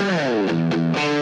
Oh.